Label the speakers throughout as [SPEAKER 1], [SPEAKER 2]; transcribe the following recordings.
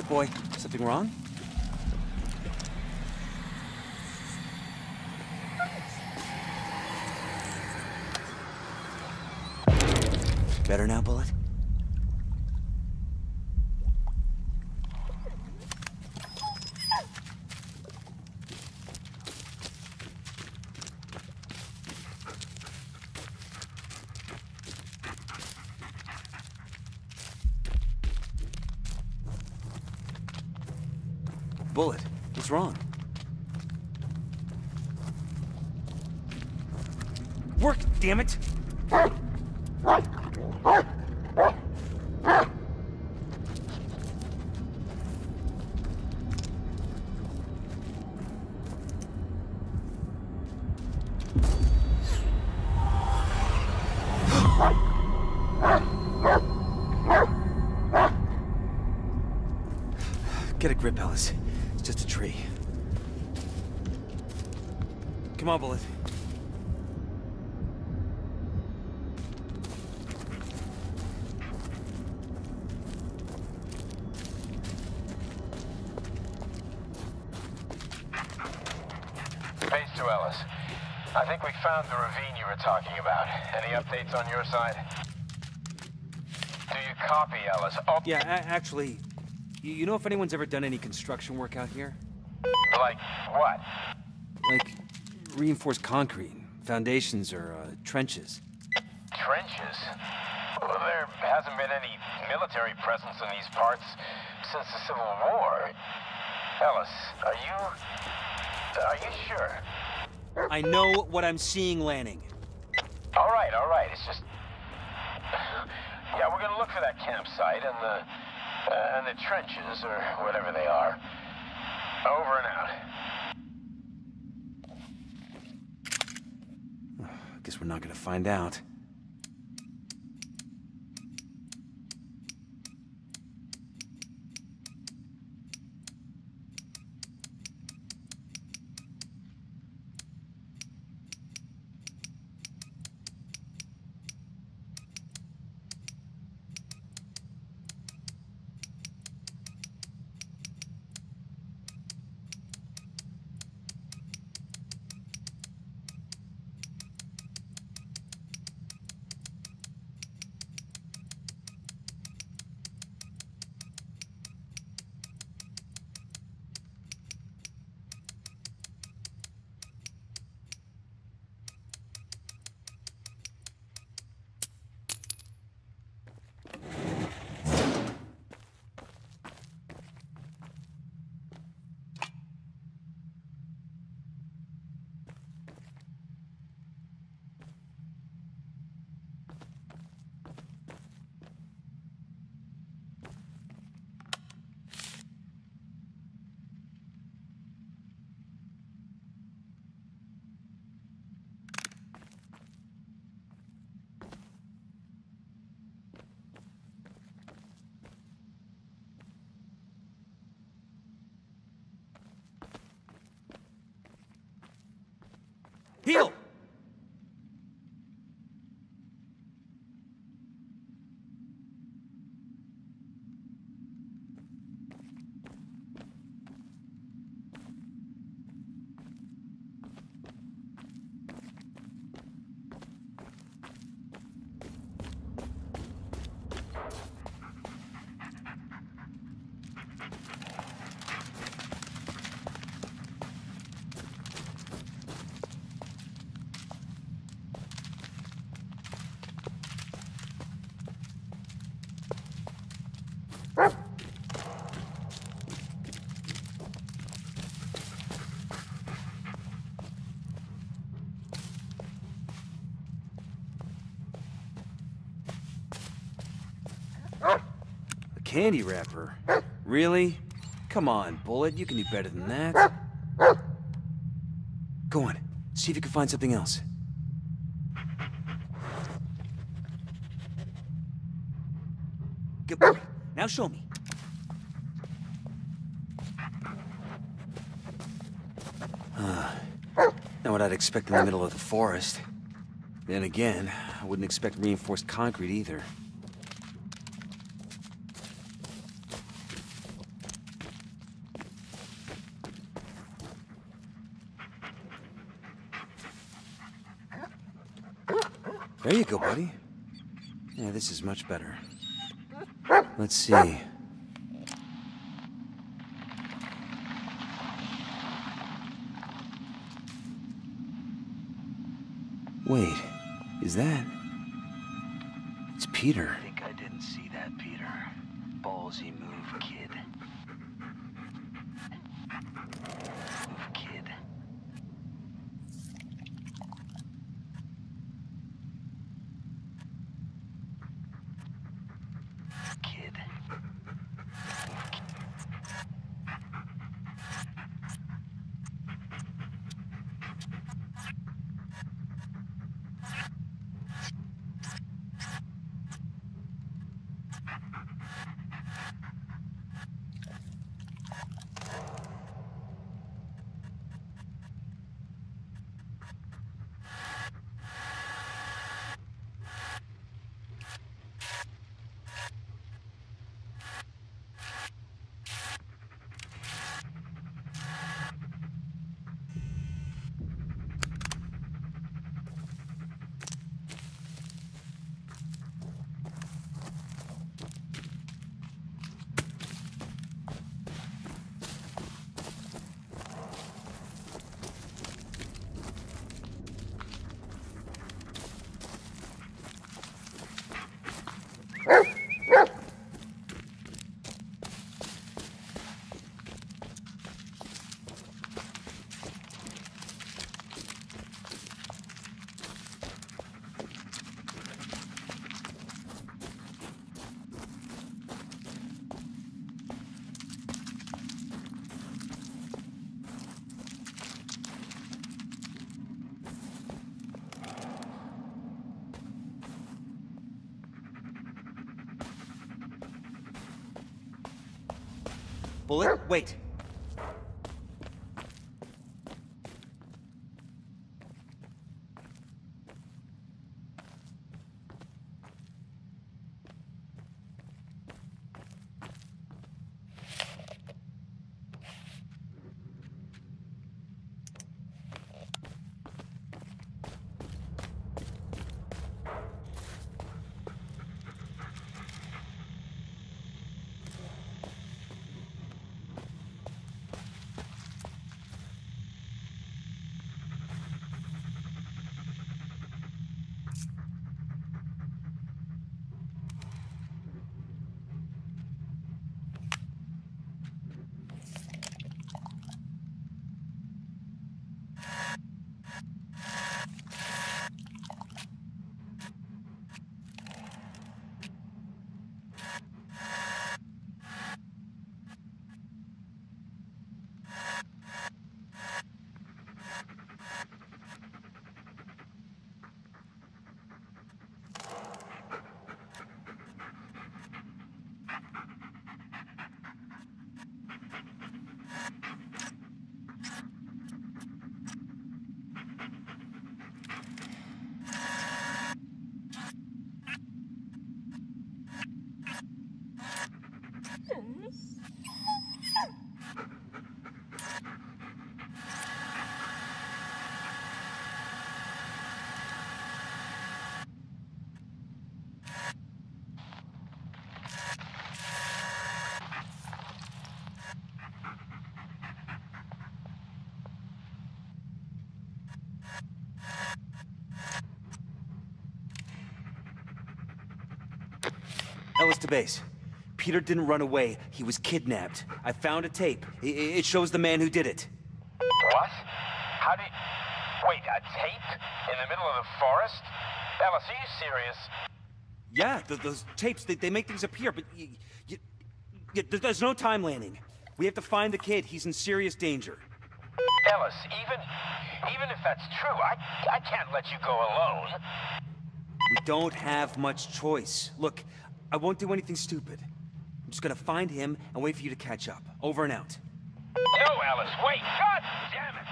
[SPEAKER 1] It, boy? Something wrong? Better now, Bullet? Bullet, what's wrong? Work, damn it! Get a grip, Ellis. It's just a tree. Come on, Bullet.
[SPEAKER 2] Base to Ellis. I think we found the ravine you were talking about. Any updates on your side? Do you copy, Ellis? Oh,
[SPEAKER 1] Yeah, actually, you, you know if anyone's ever done any construction work out here?
[SPEAKER 2] like what?
[SPEAKER 1] Like reinforced concrete, foundations, or uh, trenches?
[SPEAKER 2] Trenches? Well, there hasn't been any military presence in these parts since the Civil War. Ellis, are you... Are you sure?
[SPEAKER 1] I know what I'm seeing, Lanning.
[SPEAKER 2] All right, all right. It's just... Yeah, we're gonna look for that campsite and the... Uh, and the trenches, or whatever they are. Over and out.
[SPEAKER 1] Guess we're not gonna find out. Heel! A candy wrapper? Really? Come on, Bullet. You can do better than that. Go on. See if you can find something else. Good boy. Now show me. Ah, not what I'd expect in the middle of the forest. Then again, I wouldn't expect reinforced concrete either. There you go, buddy. Yeah, this is much better. Let's see. Wait, is that... It's Peter.
[SPEAKER 3] you
[SPEAKER 1] Bullet? Wait. Ellis to base. Peter didn't run away. He was kidnapped. I found a tape. It shows the man who did it.
[SPEAKER 2] What? How you... Wait, a tape? In the middle of the forest? Ellis, are you serious?
[SPEAKER 1] Yeah, th those tapes, they, they make things appear, but there's no time Lanning. We have to find the kid. He's in serious danger.
[SPEAKER 2] Ellis, even... Even if that's true, I, I can't let you go alone.
[SPEAKER 1] We don't have much choice. Look, I won't do anything stupid. I'm just gonna find him and wait for you to catch up. Over and out.
[SPEAKER 2] No, Ellis, wait! God damn it!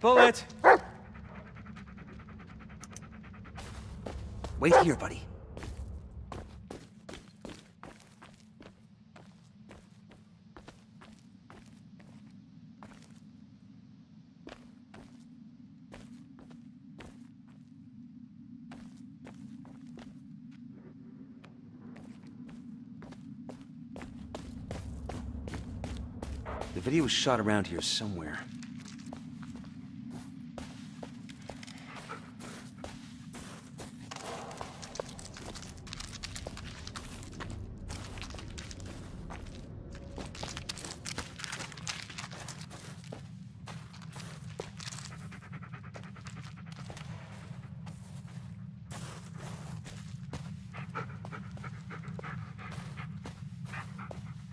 [SPEAKER 1] Bullet! Wait here, buddy. Video was shot around here somewhere.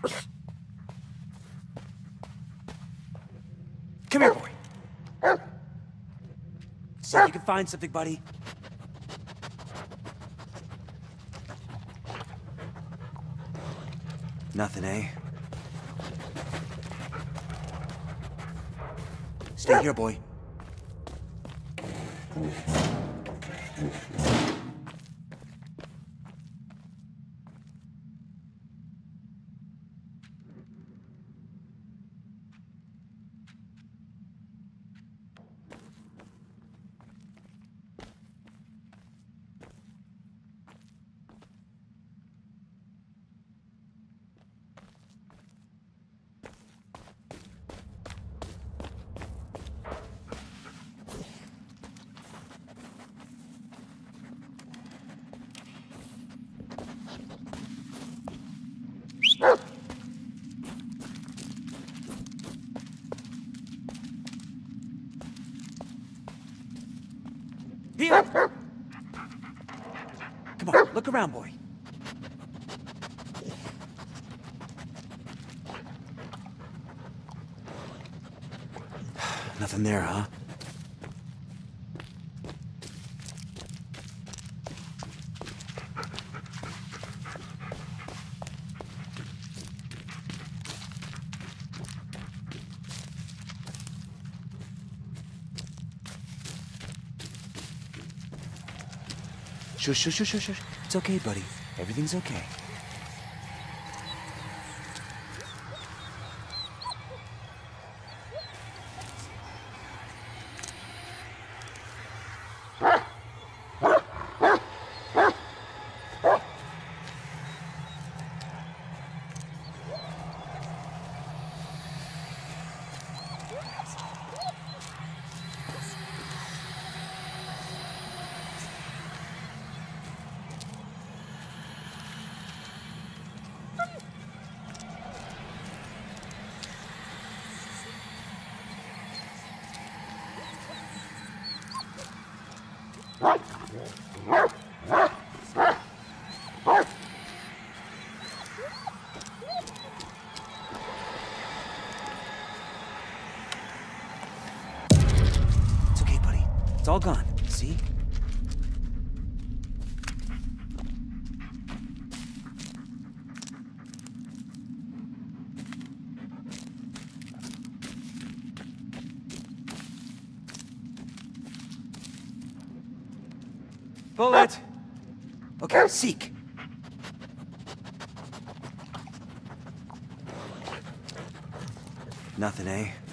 [SPEAKER 1] Come here, boy. See if you can find something, buddy. Nothing, eh? Stay here, boy. Come on, look around, boy. Nothing there, huh? Shush, shush, shush, shush, shush. It's okay, buddy. Everything's okay. It's okay, buddy. It's all gone. See? Bullet! Okay, seek. Nothing, eh?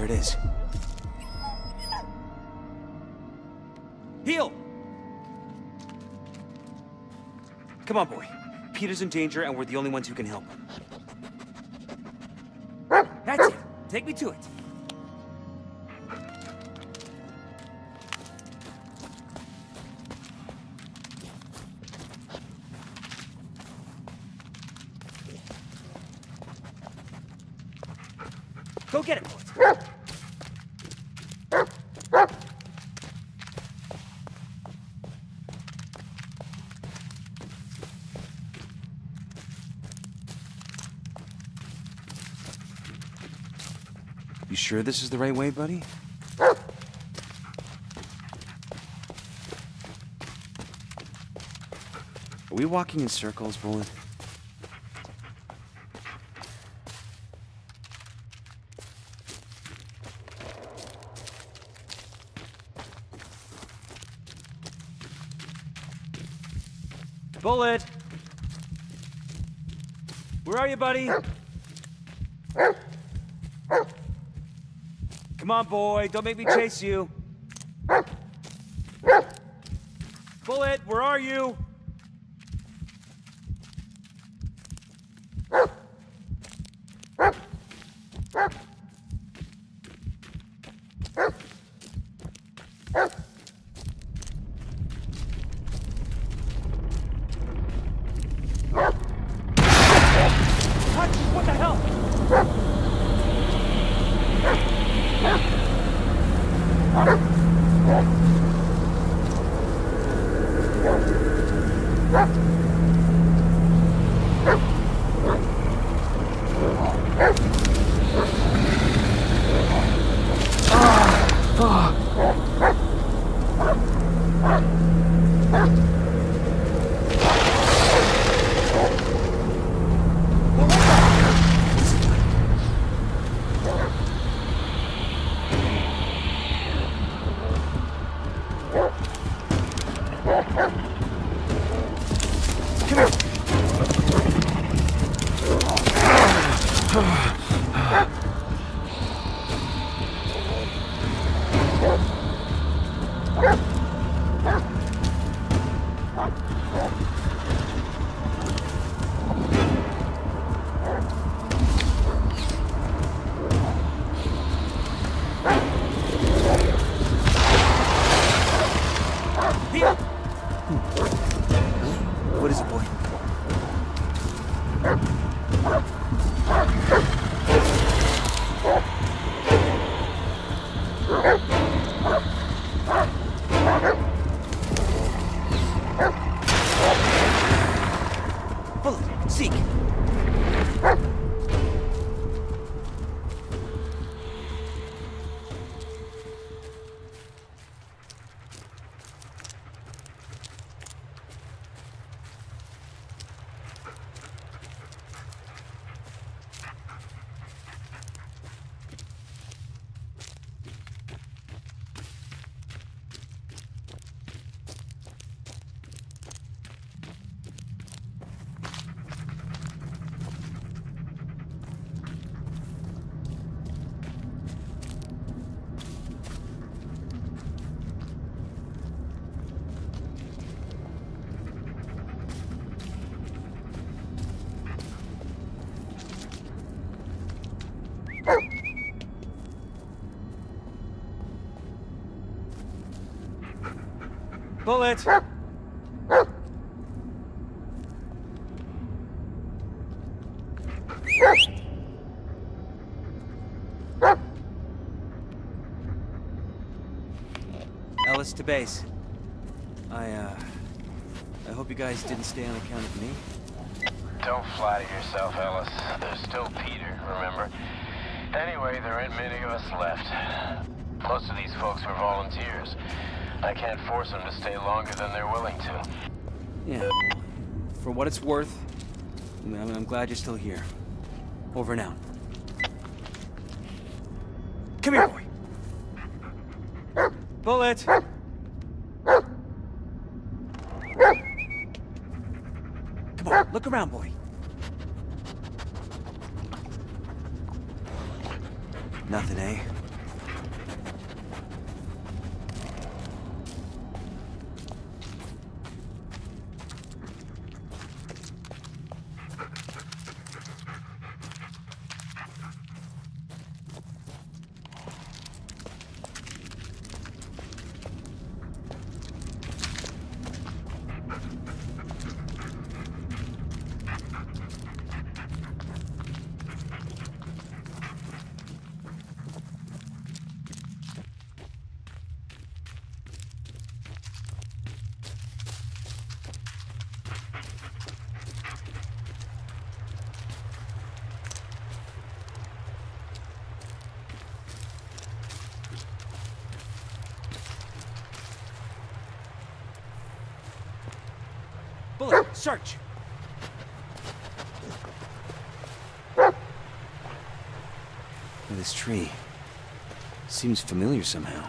[SPEAKER 1] There it is. Heel! Come on, boy. Peter's in danger, and we're the only ones who can help him. That's it. Take me to it. Sure this is the right way, buddy? Are we walking in circles, Bullet? Bullet! Where are you, buddy? Come on, boy. Don't make me chase you. Bullet, where are you? Bullet! Ellis to base. I, uh... I hope you guys didn't stay on account of me.
[SPEAKER 2] Don't flatter yourself, Ellis. There's still Peter, remember? Anyway, there ain't many of us left. Most of these folks were volunteers. I can't force them to stay longer than they're willing to.
[SPEAKER 1] Yeah, for what it's worth, I'm glad you're still here. Over now. Come here, boy. Bullet! Come on, look around, boy. Nothing, eh? Search! This tree seems familiar somehow.